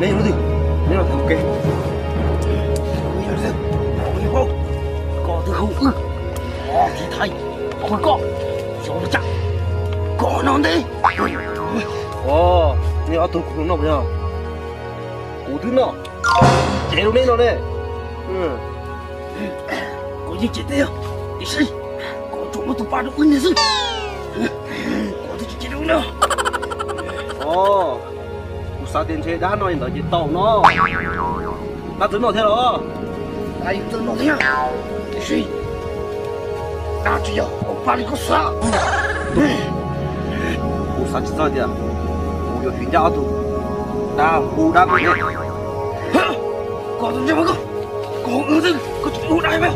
Này nó gì? Này là thằng kê. Nhiều thế. Nhiều không? Có thứ không ư? Có thì thay. Không có. Chỗ chắc. Có nó đi. Ồ, này ở tôi cũng nó bây giờ. Cú thứ nó. Chế nó lên nó đây. Ừ. Có gì chế tiêu? Đi xí. Có chỗ mà tụi ba được quên gì? Có thứ chế đâu nữa. Ồ. Sao tiền chế đã nói nó chỉ tàu nó. Ta tính nó thế đó. Ai tính nó thế? Đi xí. Ta chỉ có ba đi có sao. Cú sao chỉ sao đi à? Cú có chuyện giao tụ. Ta cú đã. Có thứ gì mà có? Có ư gì? Có chuyện ưu đại mà.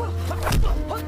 Ha!